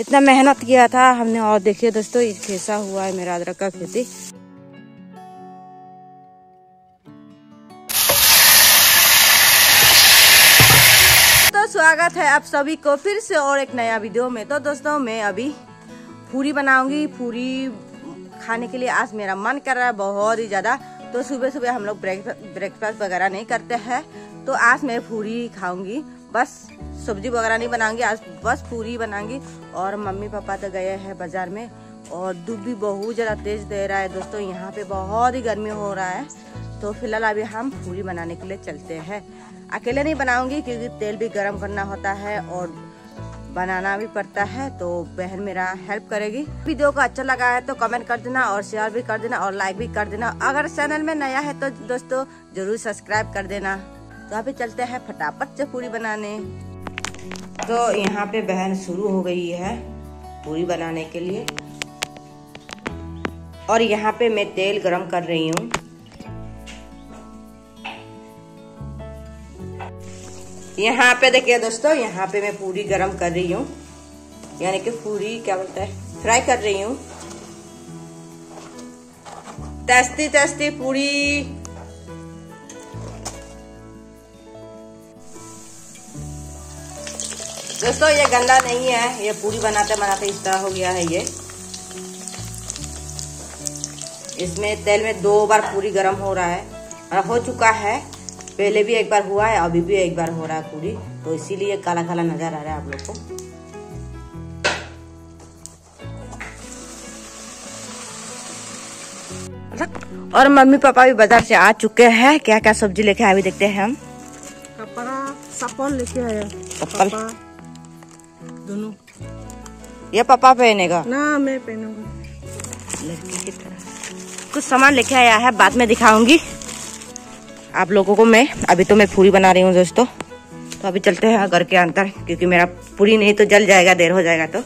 इतना मेहनत किया था, हमने और देखिए दोस्तों खेसा हुआ है मेरा अदरक का खेती। तो स्वागत है आप सभी को फिर से और एक नया वीडियो में। तो दोस्तों, मैं अभी पूरी बनाऊँगी, पूरी खाने के लिए आज मेरा मन कर रहा है बहुत ही ज़्यादा। तो सुबह सुबह हम लोग ब्रेकफास्ट वगैरह नहीं करते हैं तो आज मैं पूरी खाऊँगी। बस सब्ज़ी वगैरह नहीं बनाऊँगी आज बस पूरी बनाऊँगी और मम्मी पापा तो गए हैं बाज़ार में, और धूप भी बहुत ज़्यादा तेज़ दे रहा है दोस्तों। यहाँ पे बहुत ही गर्मी हो रहा है। तो फ़िलहाल अभी हम पूरी बनाने के लिए चलते हैं। अकेले नहीं बनाऊँगी, क्योंकि तेल भी गर्म करना होता है और बनाना भी पड़ता है तो बहन मेरा हेल्प करेगी। वीडियो को अच्छा लगा है तो कमेंट कर देना और शेयर भी कर देना और लाइक भी कर देना। अगर चैनल में नया है तो दोस्तों, ज़रूर सब्सक्राइब कर देना। तो अभी चलते हैं फटाफट से पूरी बनाने। तो यहाँ पे बहन शुरू हो गई है पूरी बनाने के लिए। और यहाँ पे मैं तेल गरम कर रही हूँ। यहाँ पे देखिए दोस्तों, यहाँ पे मैं पूरी गरम कर रही हूँ। यानी कि पूरी, क्या बोलता है, फ्राई कर रही हूँ। टेस्टी टेस्टी पूरी। दोस्तों ये गंदा नहीं है। ये पूरी बनाते बनाते इस तरह हो गया है ये। इसमें तेल में दो बार पूरी गरम हो रहा है। और हो चुका है। पहले भी एक बार हुआ है अभी भी एक बार हो रहा है पूरी। तो इसीलिए काला काला नज़र आ रहा है आप लोग को। और मम्मी पापा भी बाज़ार से आ चुके हैं। क्या क्या सब्ज़ी लेके अभी देखते हैं हम। कपड़ा सपल लेके आया सपल दोनों। ये पापा पहनेगा। ना मैं पहनूँगा। लड़की की तरह। कुछ सामान लेके आया है बाद में दिखाऊँगी। आप लोगों को मैं अभी तो मैं पूरी बना रही हूँ दोस्तों। तो अभी चलते हैं घर के अंदर क्योंकि मेरा पूरी नहीं तो जल जाएगा देर हो जाएगा तो।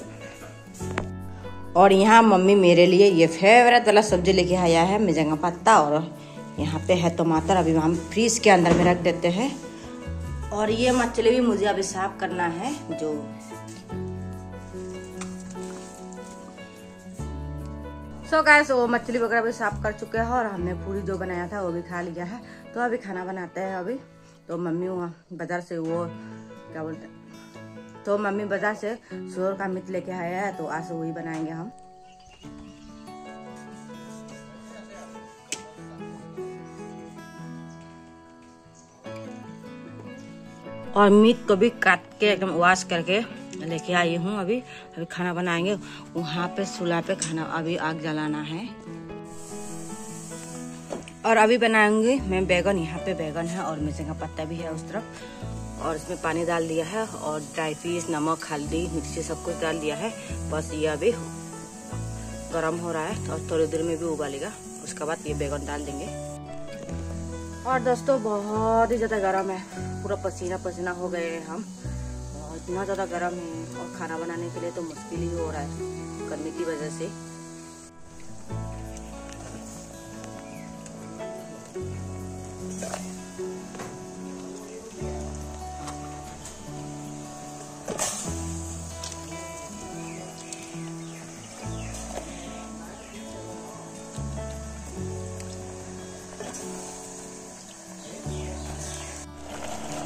और यहाँ मम्मी मेरे लिए ये फेवरेट वाला सब्ज़ी लेके आया है मिजंगा पत्ता और यहाँ पे है टमाटर अभी हम फ्रीज के अंदर में रख देते हैं। और ये मछली भी मुझे अभी साफ़ करना है जो सो गैस वो मछली वगैरह भी साफ़ कर चुके हैं और हमने पूरी जो बनाया था वो भी खा लिया है। तो अभी खाना बनाते हैं अभी। तो मम्मी वहाँ बाज़ार से वो, क्या बोलते हैं? तो मम्मी बाज़ार से सुअर का मीट लेके आया है तो आज वही बनाएँगे हम। और मीट को भी काट के एकदम वॉश करके लेके आई हूँ अभी। अभी खाना बनाएँगे। वहाँ पे, चूल्हा पे खाना अभी आग जलाना है। और अभी बनाएँगे मैं बैगन। यहाँ पे बैगन है और मिर्ची का पत्ता भी है उस तरफ़। और इसमें पानी डाल दिया है और ड्राई पीस, नमक, हल्दी, मिर्ची सब कुछ डाल दिया है। बस ये अभी गर्म हो रहा है और थोड़ी देर में भी उबालेगा। उसके बाद ये बैगन डाल देंगे। और दोस्तों, बहुत ही ज़्यादा गर्म है। पूरा पसीना पसीना हो गए हम। इतना ज़्यादा गर्म है और खाना बनाने के लिए तो मुश्किल ही हो रहा है गर्मी की वजह से।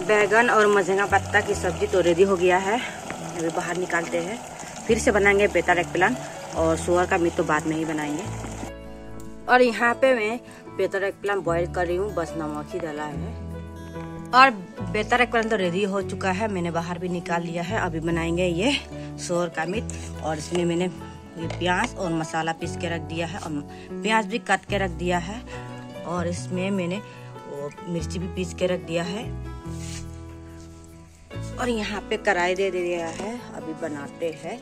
बैगन और मजेंगा पत्ता की सब्ज़ी तो रेडी हो गया है। अभी बाहर निकालते हैं। फिर से बनाएँगे बेतार एक प्लान और सुअर का मीट तो बाद में ही बनाएँगे। और यहाँ पे मैं बेतार एक प्लान बॉयल कर रही हूँ, बस नमक ही डाला है। और बेतार एक प्लान तो रेडी हो चुका है। मैंने बाहर भी निकाल लिया है। अभी बनाएँगे ये सुअर का मीट और इसमें मैंने ये प्याज और मसाला पीस के रख दिया है और प्याज भी कट के रख दिया है। और इसमें मैंने मिर्ची भी पीस के रख दिया है। और यहाँ पे कढ़ाई दे दिया है अभी बनाते हैं।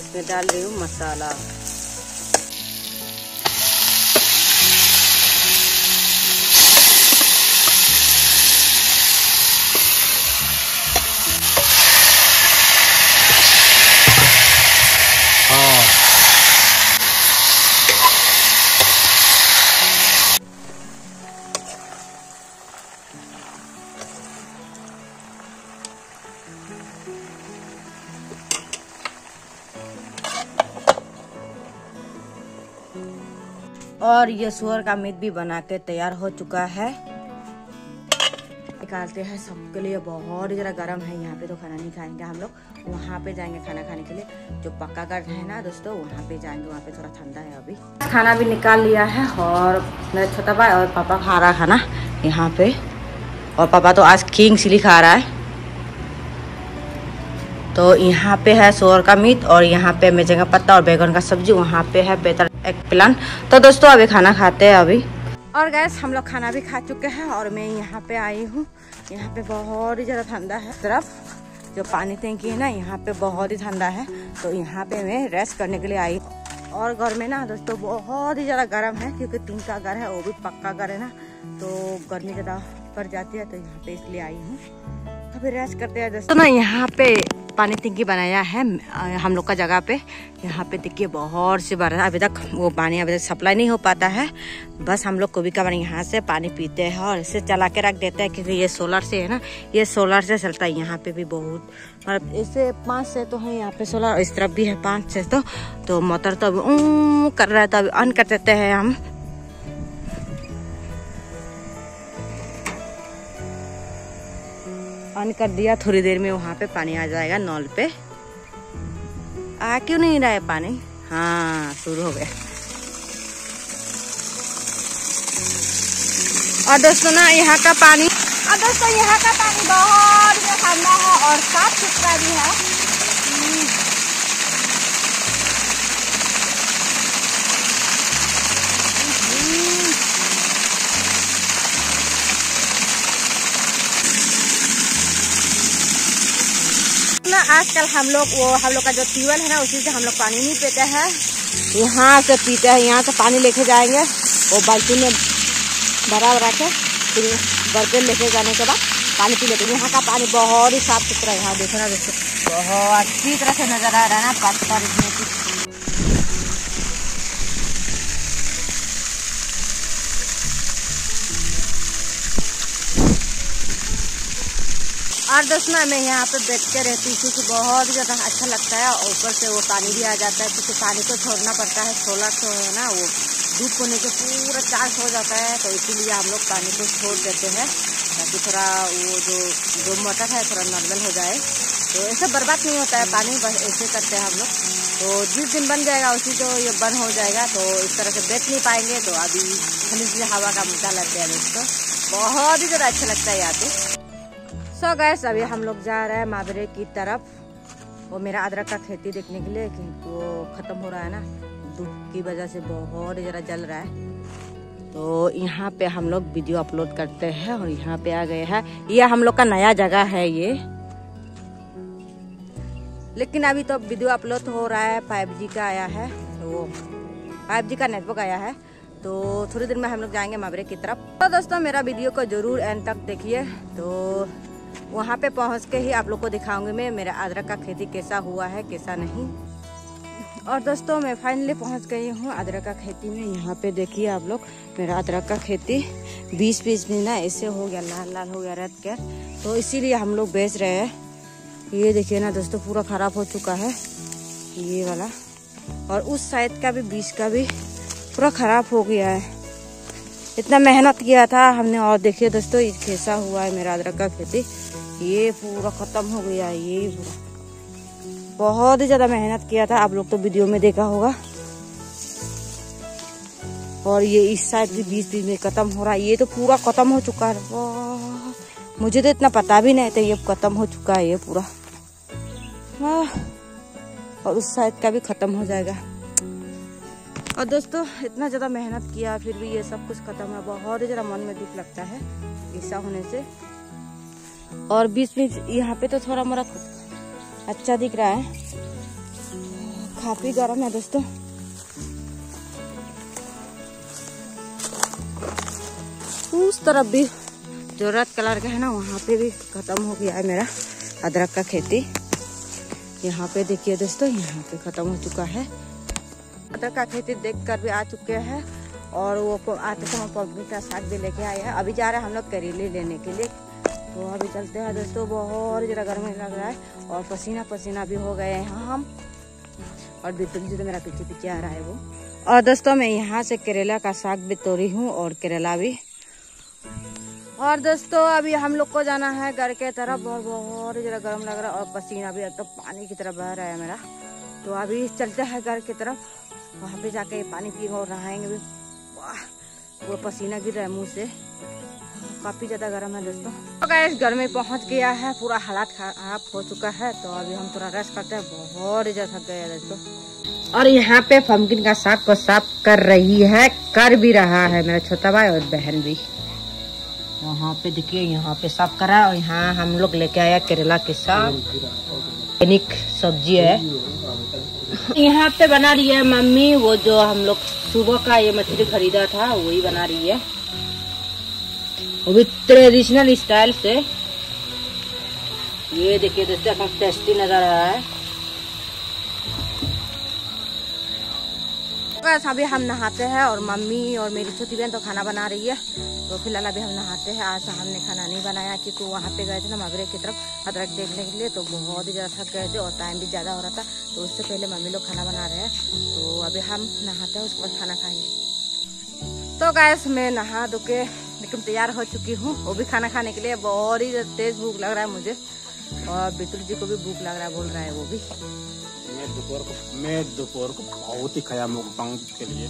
इसमें डाल रही हूँ मसाला। और ये सुअर का मीट भी बना के तैयार हो चुका है। निकालते हैं सबके लिए, बहुत ज़रा गर्म है यहाँ पे तो खाना नहीं खाएँगे हम लोग। वहाँ पे जाएँगे खाना खाने के लिए। जो पक्का घर है ना दोस्तों, वहाँ पे जाएँगे, वहाँ पे थोड़ा ठंडा है अभी। खाना भी निकाल लिया है और मेरा छोटा भाई और पापा खा रहा खाना यहाँ पे। और पापा तो आज किंग चिली खा रहा है। तो यहाँ पे है सोर का मीट और यहाँ पे मेजे का पत्ता और बैगन का सब्ज़ी, वहाँ पे है बेहतर एक प्लान तो दोस्तों, अभी खाना खाते हैं अभी। और गैस हम लोग खाना भी खा चुके हैं और मैं यहाँ पे आई हूँ। यहाँ पे बहुत ही ज़्यादा ठंडा है। तरफ़ जो पानी टैंकी है ना, यहाँ पे बहुत ही ठंडा है। तो यहाँ पे मैं रेस्ट करने के लिए आई और घर में ना दोस्तों, बहुत ही ज़्यादा गर्म है, क्योंकि तीन का घर है, वो भी पक्का घर है ना। तो गर्मी ज़्यादा पड़ जाती है तो यहाँ पे इसलिए आई हूँ। अभी रेस्ट करते हैं दोस्तों ना यहाँ पे पानी टंकी बनाया है हम लोग का जगह पे। यहाँ पे देखिए बहुत सी बार अभी तक वो पानी अभी तक सप्लाई नहीं हो पाता है। बस हम लोग कभी कभार यहाँ से पानी पीते हैं और इसे चला के रख देते हैं क्योंकि ये सोलर से है ना, ये सोलर से चलता है। यहाँ पे भी बहुत मतलब इसे पाँच से तो है, यहाँ पे सोलर इस तरफ़ भी है पाँच से तो। तो मोटर तो अभी कर रहा है तो अभी ऑन कर देते हैं हम। ऑन कर दिया, थोड़ी देर में वहाँ पे पानी आ जाएगा नॉल पे। आ, क्यों नहीं रहा है पानी? हाँ शुरू हो गया। और दोस्तों ना, यहाँ का पानी और दोस्तों, यहाँ का पानी बहुत ठंडा है और साफ़ सुथरा भी है। आजकल हम लोग वो, हम लोग का जो ट्यूबवेल है ना, उसी से हम लोग पानी नहीं पीते हैं। यहाँ से पीते हैं, यहाँ से पानी लेके जाएँगे। वो बाल्टी में भरा भरा के, फिर घर लेके जाने के बाद पानी पी लेते हैं। यहाँ का पानी बहुत ही साफ़ सुथरा यहाँ देखो ना दोस्तों बहुत अच्छी तरह से नज़र आ रहा है ना, पत्थर और दोस्त ना मैं यहाँ पे बैठ के रहती हूँ, क्योंकि बहुत ही ज़्यादा अच्छा लगता है। और ऊपर से वो पानी भी आ जाता है, क्योंकि पानी को छोड़ना पड़ता है सोलर से है ना, वो धूप होने के पूरा चार्ज हो जाता है तो इसीलिए हम लोग पानी को छोड़ देते हैं, ताकि थोड़ा वो जो जो मोटर है, थोड़ा नॉर्मल हो जाए। तो ऐसे बर्बाद नहीं होता है, पानी बस ऐसे करते हैं हम लोग। तो जिस दिन बन जाएगा, उसी तो ये बंद हो जाएगा तो इस तरह से बैठ नहीं पाएँगे तो अभी ठंडी हवा का मज़ा लग गया दोस्तों बहुत ही ज़्यादा अच्छा लगता है यहाँ पे। सो so गैस अभी हम लोग जा रहे हैं मावरे की तरफ़। वो मेरा अदरक का खेती देखने के लिए कि वो ख़त्म हो रहा है ना। धूप की वजह से बहुत ज़रा जल रहा है। तो यहाँ पे हम लोग वीडियो अपलोड करते हैं और यहाँ पे आ गए हैं। ये हम लोग का नया जगह है ये। लेकिन अभी तो वीडियो अपलोड हो रहा है फाइव जी का आया है। वो फाइव जी का नेटवर्क आया है। तो थोड़ी देर में हम लोग जाएँगे मावरे की तरफ़। तो दोस्तों, मेरा वीडियो को ज़रूर एंड तक देखिए। तो वहाँ पे पहुँच के ही आप लोग को दिखाऊँगी मैं, मेरा अदरक का खेती कैसा हुआ है, कैसा नहीं। और दोस्तों, मैं फाइनली पहुँच गई हूँ अदरक का खेती में। यहाँ पे देखिए आप लोग, मेरा अदरक का खेती बीस बीस में ना ऐसे हो गया, लाल लाल हो गया रेड कर तो इसीलिए हम लोग बेच रहे हैं। ये देखिए ना दोस्तों, पूरा खराब हो चुका है, ये वाला। और उस साइड का भी बीज का भी पूरा खराब हो गया है। इतना मेहनत किया था हमने, और देखिए दोस्तों कैसा हुआ है मेरा अदरक का खेती। ये पूरा खत्म हो गया, ये पूरा। बहुत ही ज़्यादा मेहनत किया था, आप लोग तो वीडियो में देखा होगा। और ये इस साइड भी बीस दिन में खत्म हो रहा है, ये तो पूरा खत्म हो चुका है। मुझे तो इतना पता भी नहीं था ये खत्म हो चुका है, ये पूरा। और उस साइड का भी खत्म हो जाएगा। और दोस्तों, इतना ज़्यादा मेहनत किया, फिर भी ये सब कुछ खत्म है, बहुत ही ज़्यादा मन में दुख लगता है, ऐसा होने से। और बीच में यहाँ पे तो थोड़ा मोरा अच्छा दिख रहा है। काफ़ी गर्म है दोस्तों। उस तरफ़ भी जो रेड कलर का है ना, वहाँ पे भी खत्म हो गया है मेरा अदरक का खेती। यहाँ पे देखिए दोस्तों, यहाँ पे खत्म हो चुका है। अदरक का खेती देख कर भी आ चुके हैं और वो आते समय पम्पकिन का साग भी लेके आए हैं। अभी जा रहे हैं हम लोग करेले लेने के लिए। तो अभी चलते हैं दोस्तों बहुत जरा गर्मी लग रहा है और पसीना पसीना भी हो गए हैं हम। और बिल्कुल जी तो मेरा पीछे पीछे आ रहा है वो। और दोस्तों, मैं यहाँ से करेला का साग भी तोड़ी हूँ और करेला भी। और दोस्तों, अभी हम लोग को जाना है घर के तरफ़ और बहुत जरा गर्म लग रहा है और पसीना भी एकदम पानी की तरफ़ बह रहा है मेरा। तो अभी चलते हैं घर की तरफ़। वहाँ पे जाके पानी पिएँगे और नहाएँगे भी। वाह वो पसीना गिर रहा है मुँह से। काफ़ी ज़्यादा गर्म है दोस्तों। तो गैस घर में पहुँच गया है, पूरा हालात खराब हो चुका है तो अभी हम थोड़ा रेस्ट करते हैं, बहुत ज़्यादा थक गए दोस्तों। और यहाँ पे फमकिन का साग को साफ़ कर रही है, कर भी रहा है मेरा छोटा भाई और बहन भी। वहाँ पे देखिए, यहाँ पे साफ़ करा और यहाँ हम लोग लेके आया केरला के दैनिक सब्ज़ी है। यहाँ पे बना रही है मम्मी, वो जो हम लोग सुबह का ये मछली खरीदा था, वही बना रही है। वो भी ट्रेडिशनल स्टाइल से ये देखिए दोस्तों एकदम टेस्टी नज़र आ रहा है। बस, अभी हम नहाते हैं और मम्मी और मेरी छोटी बहन तो खाना बना रही है। तो फ़िलहाल अभी हम नहाते हैं। आज हमने खाना नहीं बनाया क्योंकि वहाँ पे गए थे ना मगरे की तरफ़ अदरक देखने के लिए तो बहुत ही ज़्यादा थक गए थे और टाइम भी ज़्यादा हो रहा था। तो उससे पहले मम्मी लोग खाना बना रहे हैं। तो अभी हम नहाते हैं, उसके बाद खाना खाएँगे। तो गैस मैं नहा धो के लेकिन तैयार हो चुकी हूँ। वो भी खाना खाने के लिए बहुत ही तेज भूख लग रहा है मुझे। और बितुल जी को भी भूख लग रहा है बोल रहा है वो भी। मैं दोपहर को मैं दोपहर को बहुत ही खाया मुकबांग के लिए।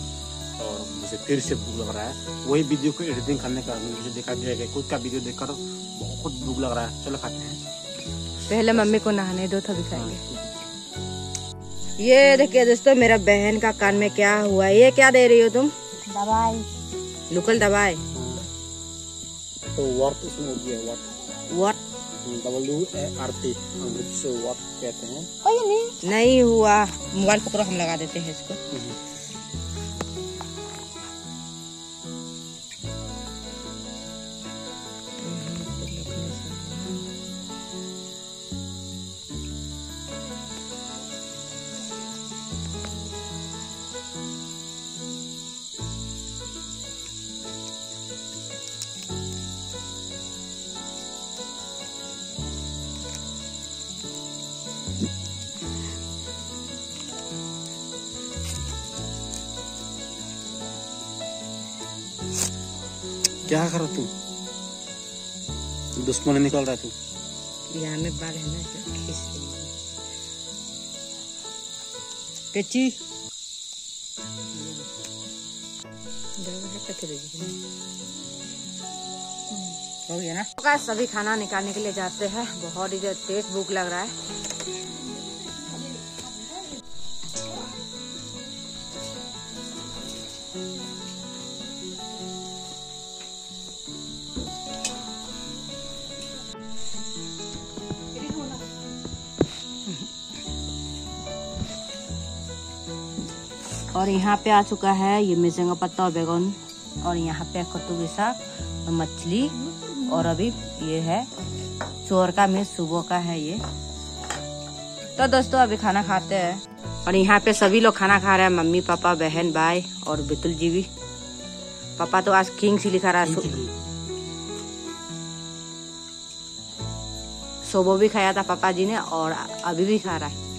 और मुझे फिर से भूख लग रहा है। वही वीडियो को एडिटिंग करने का मुझे दिखा दिया गया खुद का वीडियो देखकर बहुत भूख लग रहा है। चलो खाते हैं। पहले मम्मी को नहाने दो तभी खाएँगे। ये देखिए दोस्तों मेरा बहन का कान में क्या हुआ ये क्या दे रही हो तुम? दवाई। लोकल दवाई। तो वर्थ इसमें हो गया worth worth W A R T अंग्रेज़ी से वर्थ कहते हैं? नहीं हुआ। मोबाइल पकड़ो हम लगा देते हैं इसको। क्या कर रहा तू? दुश्मन निकल रहा तू। यहाँ में बाल है ना तो। कच्ची? हो गया ना? सभी खाना निकालने के लिए जाते हैं। बहुत ही तेज भूख लग रहा है। और यहाँ पे आ चुका है ये मिर्चें का पत्ता और बैगन। और यहाँ पे कद्दू के साग और मछली। और अभी ये है चोर का मिर्च सुबह का है ये। तो दोस्तों अभी खाना खाते हैं। और यहाँ पे सभी लोग खाना खा रहे हैं मम्मी पापा बहन भाई और बितुल जी भी। पापा तो आज किंग चिली लिखा रहा है सु- सुबह भी खाया था पापा जी ने और अभी भी खा रहा है।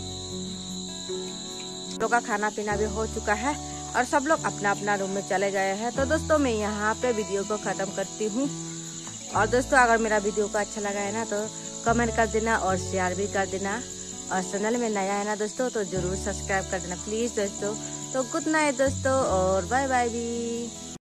लोग का खाना पीना भी हो चुका है और सब लोग अपना अपना रूम में चले गए हैं। तो दोस्तों, मैं यहाँ पे वीडियो को ख़त्म करती हूँ। और दोस्तों, अगर मेरा वीडियो को अच्छा लगा है ना तो कमेंट कर देना और शेयर भी कर देना। और चैनल में नया है ना दोस्तों तो ज़रूर सब्सक्राइब कर देना प्लीज़ दोस्तों। तो गुड नाइट दोस्तों और बाय बाय भी।